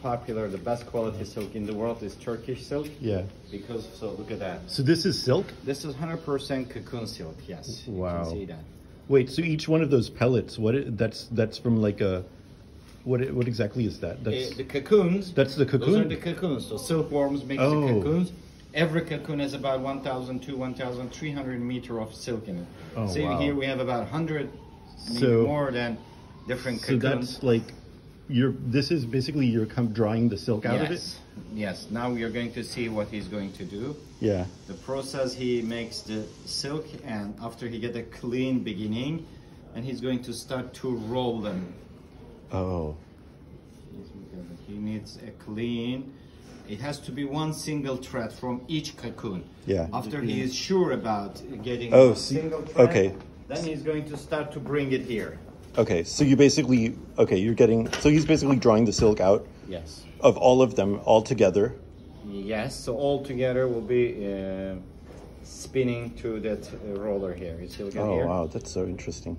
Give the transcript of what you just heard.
popular, the best quality silk in the world is Turkish silk Yeah. because so look at that. So this is silk? This is 100% cocoon silk. Yes. You Wow. see that. Wait, so each one of those pellets, what it, that's that's from like a what what exactly is that? That's Uh, the cocoons. that's the Those are the cocoons. So silkworms make Oh. the cocoons. Every cocoon has about 1,000 to 1,300 meter of silk in it. Oh, See wow. here we have about 100, So- more than different cocoons. So that's like you're this is basically you're come drying the silk out of it? yes. Yes. Now we are going to see what he's going to do. Yeah. The process he makes the silk and after he get a clean beginning and he's going to start to roll them. Oh. He needs a clean. It has to be one single thread from each cocoon. Yeah. After he is sure about getting Oh, a single thread, okay. then he's going to start to bring it here. Okay, so you basically okay, you're getting so he's basically drawing the silk out Yes. of all of them all together. Yes. So all together will be uh, spinning to that uh, roller here. You at Oh here? wow, that's so interesting.